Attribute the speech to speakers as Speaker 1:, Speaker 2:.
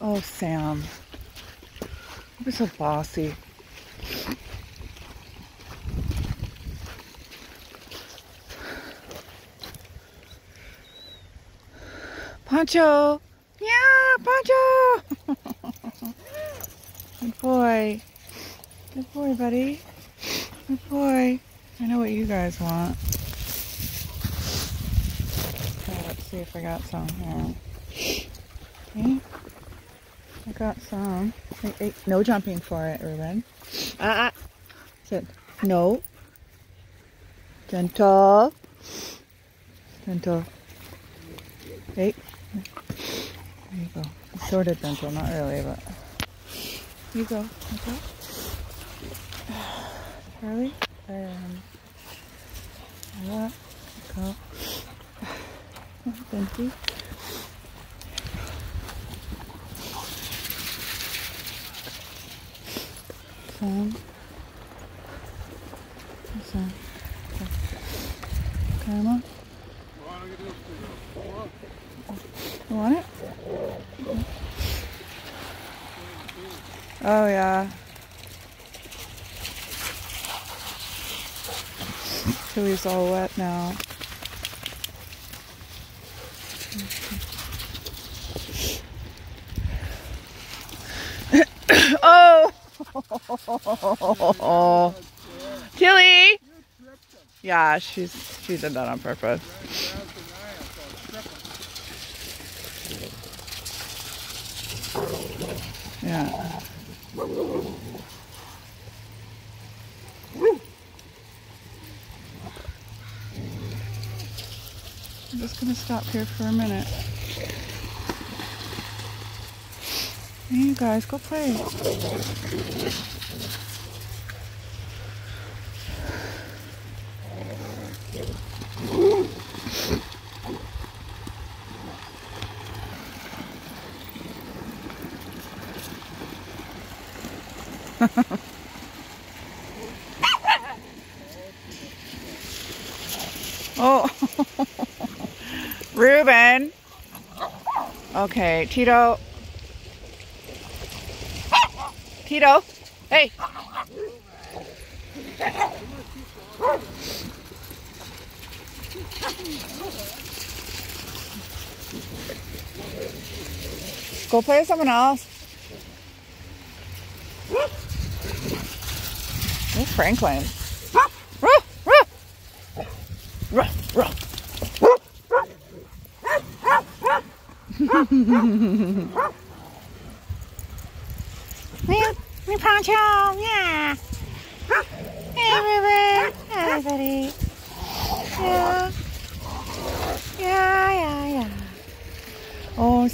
Speaker 1: Oh, Sam. You're so bossy. Pancho! Yeah, Pancho! Good boy. Good boy, buddy. Good boy. I know what you guys want. Let's see if I got some got some. No jumping for it, Ruben. Ah, ah. Sit. No. Gentle. Gentle. Hey. There you go. Sort of gentle, not really, but. You go. You go. Charlie. And. Yeah. Go. Benji. Sam. Sam. Come on. You want it? Oh yeah. Chewy's all wet now. oh! Tilly! Yeah, she's she did that on purpose. Yeah. I'm just gonna stop here for a minute. You guys, go play. oh, Reuben. Okay, Tito. Tito, hey. Go play with someone else. Where's Franklin? Me, me Pancho, yeah. Hey. Hi, buddy. Yeah. Yeah, yeah, yeah. Oh.